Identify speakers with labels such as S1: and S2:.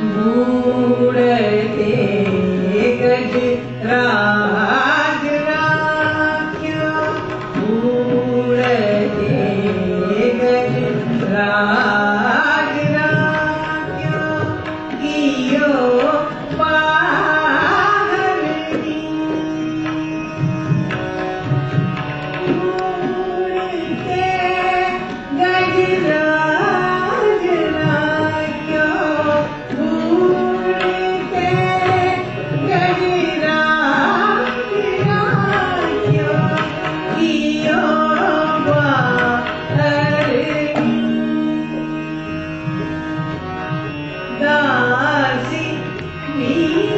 S1: Lord. me.